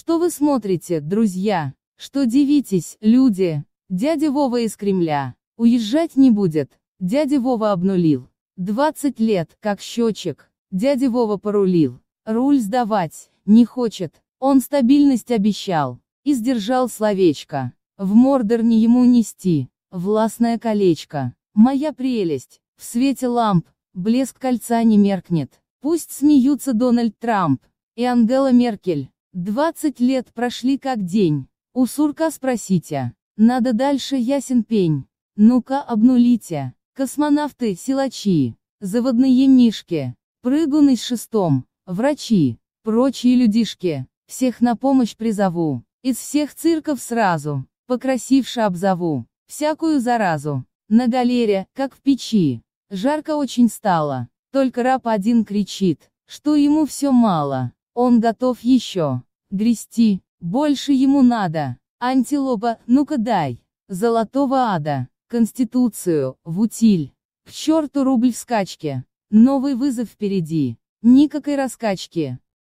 Что вы смотрите, друзья? Что дивитесь, люди? Дядя Вова из Кремля. Уезжать не будет. Дядя Вова обнулил. 20 лет, как счетчик. Дядя Вова порулил. Руль сдавать, не хочет. Он стабильность обещал. И сдержал словечко. В Мордорне ему нести. Властное колечко. Моя прелесть. В свете ламп. Блеск кольца не меркнет. Пусть смеются Дональд Трамп. И Ангела Меркель. 20 лет прошли как день. У сурка спросите. Надо дальше ясен пень. Ну-ка обнулите. Космонавты, силачи. Заводные мишки. Прыгуны с шестом. Врачи. Прочие людишки. Всех на помощь призову. Из всех цирков сразу. Покрасивше обзову. Всякую заразу. На галере, как в печи. Жарко очень стало. Только раб один кричит, что ему все мало. Он готов еще. Грести. Больше ему надо. Антилопа, ну-ка дай. Золотого ада. Конституцию, в утиль. К черту рубль в скачке. Новый вызов впереди. Никакой раскачки.